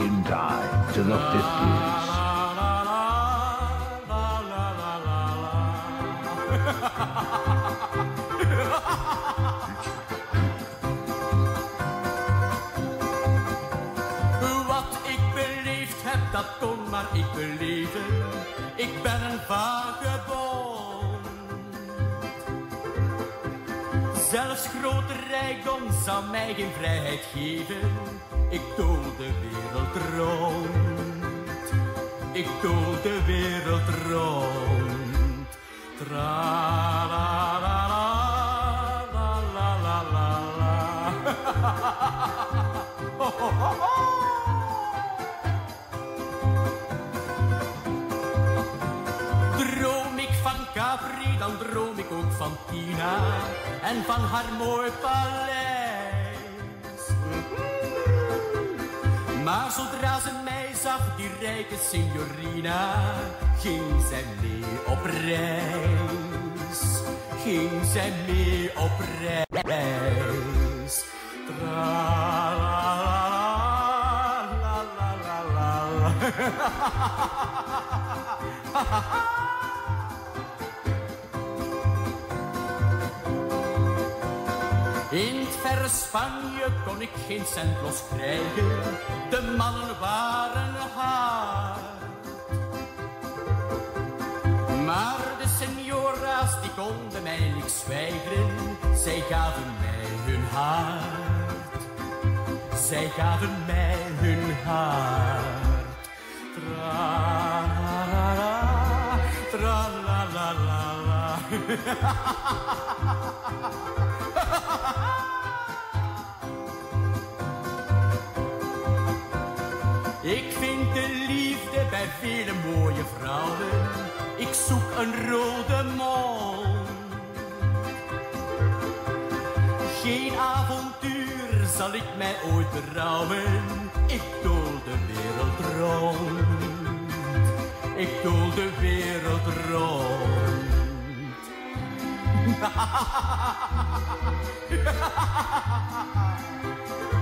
in to the 50s. Wat ik beleefd heb, dat kon maar ik beleven. Ik ben een vagebond. Zelfs grote rijkdom zal mij geen vrijheid geven. Ik dool de wereld rond. Ik dool de wereld rond. Tra la la Capri, dan droom ik ook van Tina en van haar mooi paleis. Maar zodra ze mij zag, die rijke signorina, ging zij mee op reis. Ging zij mee op reis. Tra la la la la la la. In het verre Spanje kon ik geen cent los krijgen. De mannen waren hard. Maar de signora's die konden mij niks weigeren. Zij gaven mij hun hart. Zij gaven mij hun hart. Tra la la la. Ik vind de liefde bij vele mooie vrouwen. Ik zoek een rode mond. Geen avontuur zal ik mij ooit berouwen. Ik dool de wereld rond. Ik dool de wereld rond. 哈哈哈哈哈哈哈哈哈哈哈哈哈哈哈哈哈